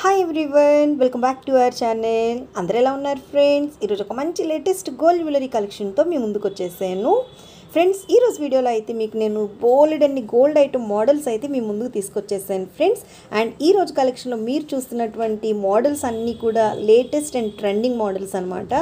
Hi everyone welcome back to our channel అందరూ ఎలా ఉన్నారు ఫ్రెండ్స్ ఈరోజు ఒక మంచి లేటెస్ట్ గోల్డ్ జ్యువెలరీ కలెక్షన్తో మీ ముందుకు వచ్చేసాను. ఫ్రెండ్స్ ఈరోజు వీడియోలో అయితే మీకు నేను బోల్డ్ అన్ని గోల్డ్ ఐటమ్ మోడల్స్ అయితే మీ ముందుకు తీసుకొచ్చేసాను ఫ్రెండ్స్. అండ్ ఈ రోజు కలెక్షన్లో మీరు చూస్తున్నటువంటి మోడల్స్ అన్నీ కూడా లేటెస్ట్ అండ్ ట్రెండింగ్ మోడల్స్ అనమాట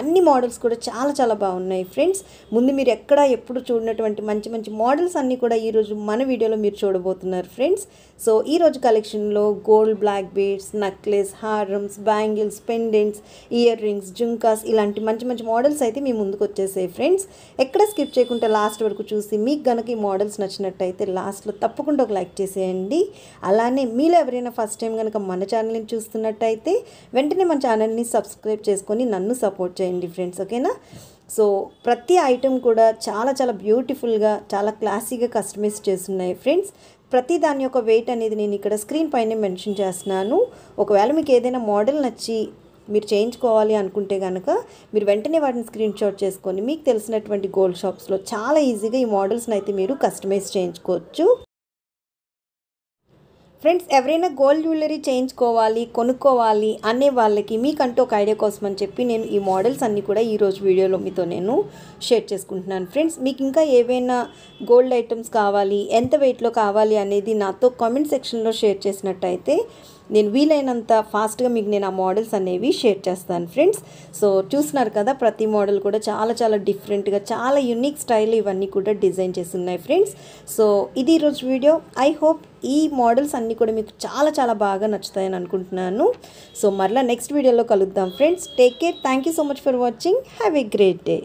అన్ని మోడల్స్ కూడా చాలా చాలా బాగున్నాయి ఫ్రెండ్స్. ముందు మీరు ఎక్కడ ఎప్పుడు చూడనటువంటి మంచి మంచి మోడల్స్ అన్నీ కూడా ఈరోజు మన వీడియోలో మీరు చూడబోతున్నారు ఫ్రెండ్స్. సో ఈరోజు కలెక్షన్లో గోల్డ్ బ్లాక్ బీడ్స్ నక్లెస్ హారమ్స్ బ్యాంగిల్స్ పెండెంట్స్ ఇయర్ రింగ్స్ జుంకాస్ ఇలాంటి మంచి మంచి మోడల్స్ అయితే మీ ముందుకు వచ్చేసాయి ఫ్రెండ్స్. ఎక్కడ స్కిప్ చేయకుండా లాస్ట్ వరకు చూసి మీకు కనుక ఈ మోడల్స్ నచ్చినట్టయితే లాస్ట్లో తప్పకుండా ఒక లైక్ చేసేయండి. అలానే మీలో ఎవరైనా ఫస్ట్ టైం కనుక మన ఛానల్ని చూస్తున్నట్టయితే వెంటనే మన ఛానల్ని సబ్స్క్రైబ్ చేసుకొని నన్ను సపోర్ట్ చేయండి ఫ్రెండ్స్ ఓకేనా? సో ప్రతి ఐటెం కూడా చాలా చాలా బ్యూటిఫుల్గా చాలా క్లాసీగా కస్టమైజ్ చేస్తున్నాయి ఫ్రెండ్స్. ప్రతి దాని యొక్క వెయిట్ అనేది నేను ఇక్కడ స్క్రీన్ పైన మెన్షన్ చేస్తున్నాను. ఒకవేళ మీకు ఏదైనా మోడల్ నచ్చి మీరు చేయించుకోవాలి అనుకుంటే కనుక మీరు వెంటనే వాటిని స్క్రీన్ షాట్ చేసుకొని మీకు తెలిసినటువంటి గోల్డ్ షాప్స్లో చాలా ఈజీగా ఈ మోడల్స్ని అయితే మీరు కస్టమైజ్ చేయించుకోవచ్చు. ఫ్రెండ్స్ ఎవరైనా గోల్డ్ జ్యువెలరీ చేయించుకోవాలి కొనుక్కోవాలి అనే వాళ్ళకి మీకంటూ ఒక ఐడియా కోసం అని చెప్పి నేను ఈ మోడల్స్ అన్నీ కూడా ఈరోజు వీడియోలో మీతో నేను షేర్ చేసుకుంటున్నాను. ఫ్రెండ్స్ మీకు ఇంకా ఏవైనా గోల్డ్ ఐటమ్స్ కావాలి ఎంత వెయిట్లో కావాలి అనేది నాతో కామెంట్ సెక్షన్లో షేర్ చేసినట్టయితే నేను వీలైనంత ఫాస్ట్గా మీకు నేను ఆ మోడల్స్ అనేవి షేర్ చేస్తాను. ఫ్రెండ్స్ సో చూస్తున్నారు కదా ప్రతి మోడల్ కూడా చాలా చాలా డిఫరెంట్గా చాలా యూనిక్ స్టైల్ ఇవన్నీ కూడా డిజైన్ చేసి ఉన్నాయి. ఫ్రెండ్స్ సో ఇది ఈరోజు వీడియో. ఐ హోప్ ఈ మోడల్స్ అన్నీ కూడా మీకు చాలా చాలా బాగా నచ్చుతాయని అనుకుంటున్నాను. సో మరలా నెక్స్ట్ వీడియోలో కలుద్దాం friends. Take care thank you so much for watching have a great day